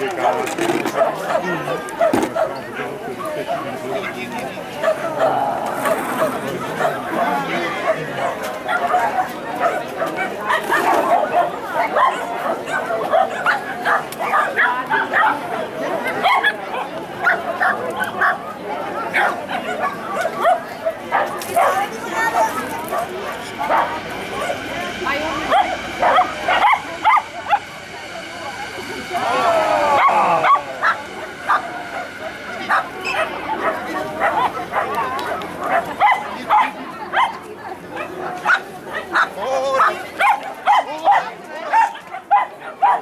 Aí eu...